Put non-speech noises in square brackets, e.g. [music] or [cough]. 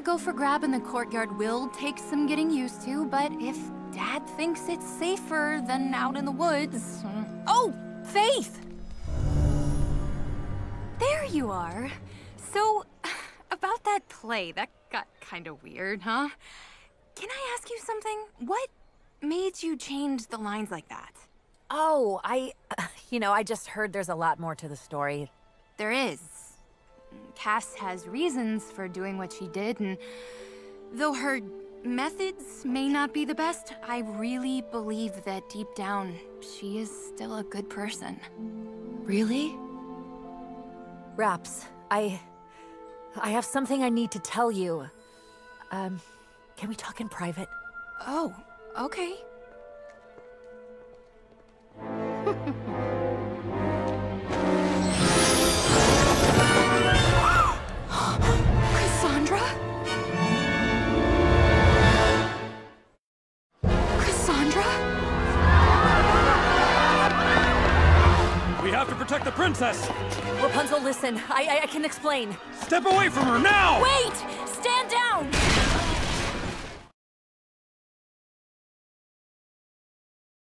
the gopher grab in the courtyard will take some getting used to, but if Dad thinks it's safer than out in the woods... Oh, Faith! There you are. So, [sighs] about that play, that got kind of weird, huh? Can I ask you something? What made you change the lines like that? Oh, I... [sighs] You know, I just heard there's a lot more to the story. There is. Cass has reasons for doing what she did, and though her methods may not be the best, I really believe that deep down, she is still a good person. Really? Raps, I... I have something I need to tell you. Um, can we talk in private? Oh, okay. [laughs] to protect the princess! Rapunzel, listen. I, I, I can explain. Step away from her now! Wait! Stand down!